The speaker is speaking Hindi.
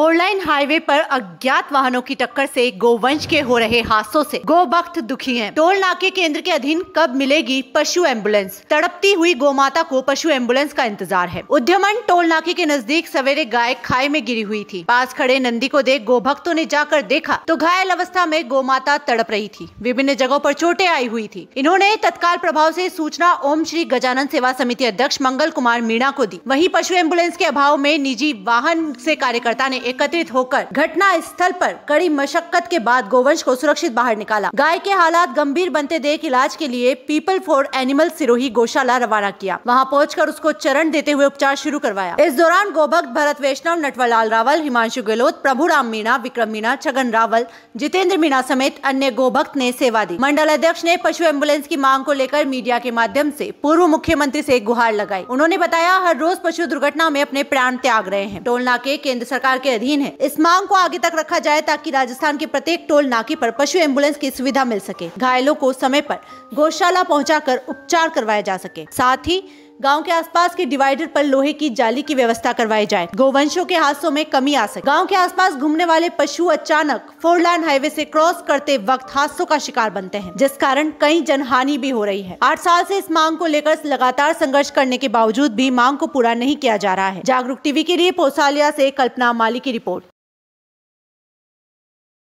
फोर लाइन हाईवे पर अज्ञात वाहनों की टक्कर से गोवंश के हो रहे हादसों से गो भक्त दुखी हैं। टोल नाके केंद्र के अधीन कब मिलेगी पशु एंबुलेंस? तड़पती हुई गोमाता को पशु एंबुलेंस का इंतज़ार है। उद्यमन टोल नाके के नज़दीक सवेरे गाय खाई में गिरी हुई थी। पास खड़े नंदी को देख गो भक्तों ने जाकर देखा तो घायल अवस्था में गोमाता तड़प रही थी। विभिन्न जगहों पर चोटें आई हुई थी। इन्होंने तत्काल प्रभाव से सूचना ओम श्री गजानन सेवा समिति अध्यक्ष मंगल कुमार मीणा को दी। वही पशु एंबुलेंस के अभाव में निजी वाहन से कार्यकर्ता ने एकत्रित होकर घटना स्थल पर कड़ी मशक्कत के बाद गोवंश को सुरक्षित बाहर निकाला। गाय के हालात गंभीर बनते देख इलाज के लिए पीपल फॉर एनिमल सिरोही गौशाला रवाना किया। वहाँ पहुंचकर उसको चरण देते हुए उपचार शुरू करवाया। इस दौरान गोभक्त भरत वैष्णव, नटवरलाल रावल, हिमांशु गहलोत, प्रभु राम मीणा, विक्रम मीणा, छगन रावल, जितेंद्र मीणा समेत अन्य गोभक्त ने सेवा दी। मंडल अध्यक्ष ने पशु एंबुलेंस की मांग को लेकर मीडिया के माध्यम से पूर्व मुख्यमंत्री से गुहार लगाई। उन्होंने बताया, हर रोज पशु दुर्घटना में अपने प्राण त्याग रहे हैं। टोल नाके केंद्र सरकार के अधीन है। इस मांग को आगे तक रखा जाए ताकि राजस्थान के प्रत्येक टोल नाके पर पशु एंबुलेंस की सुविधा मिल सके। घायलों को समय पर गौशाला पहुंचाकर उपचार करवाया जा सके। साथ ही गाँव के आसपास के डिवाइडर पर लोहे की जाली की व्यवस्था करवाई जाए। गोवंशों के हादसों में कमी आ सके। गाँव के आसपास घूमने वाले पशु अचानक फोर लाइन हाईवे से क्रॉस करते वक्त हादसों का शिकार बनते हैं, जिस कारण कई जनहानि भी हो रही है। आठ साल से इस मांग को लेकर लगातार संघर्ष करने के बावजूद भी मांग को पूरा नहीं किया जा रहा है। जागरूक टीवी के लिए पोसालिया ऐसी कल्पना माली की रिपोर्ट।